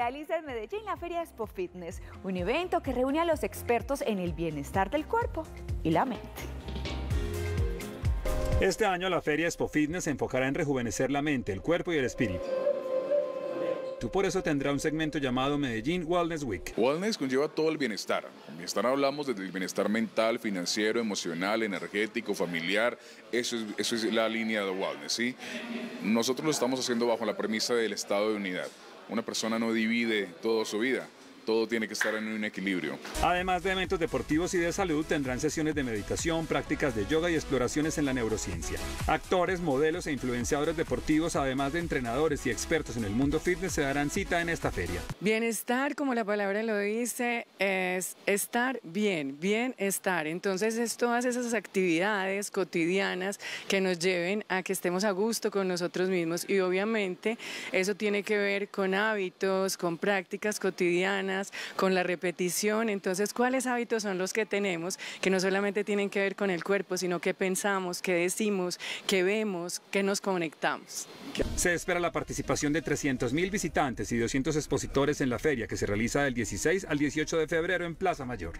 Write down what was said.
realiza en Medellín la Feria Expo Fitness, un evento que reúne a los expertos en el bienestar del cuerpo y la mente. Este año la Feria Expo Fitness se enfocará en rejuvenecer la mente, el cuerpo y el espíritu. Tú por eso tendrá un segmento llamado Medellín Wellness Week. Wellness conlleva todo el bienestar. Con bienestar hablamos desde el bienestar mental, financiero, emocional, energético, familiar. Eso es, eso es la línea de Wellness. ¿sí? Nosotros lo estamos haciendo bajo la premisa del estado de unidad. Una persona no divide toda su vida todo tiene que estar en un equilibrio. Además de eventos deportivos y de salud, tendrán sesiones de meditación, prácticas de yoga y exploraciones en la neurociencia. Actores, modelos e influenciadores deportivos, además de entrenadores y expertos en el mundo fitness, se darán cita en esta feria. Bienestar, como la palabra lo dice, es estar bien, bienestar. Entonces es todas esas actividades cotidianas que nos lleven a que estemos a gusto con nosotros mismos y obviamente eso tiene que ver con hábitos, con prácticas cotidianas con la repetición. Entonces, ¿cuáles hábitos son los que tenemos que no solamente tienen que ver con el cuerpo, sino que pensamos, que decimos, que vemos, que nos conectamos? Se espera la participación de 300.000 visitantes y 200 expositores en la feria que se realiza del 16 al 18 de febrero en Plaza Mayor.